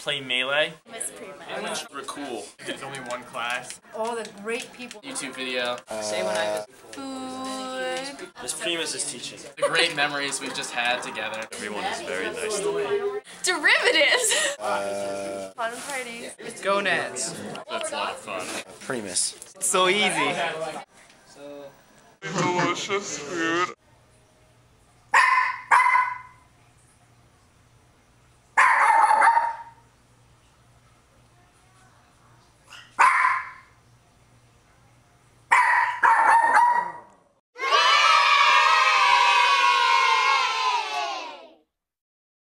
play Melee. Miss Primus. We're cool. There's only one class. All the great people. YouTube video. Say when I was Food. Miss Primus is teaching. The great memories we've just had together. Everyone is very nice to me. Derivatives. Uh, fun parties. Gonads. That's a lot of fun. Primus. It's So easy. Delicious food.